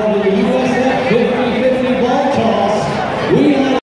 mundo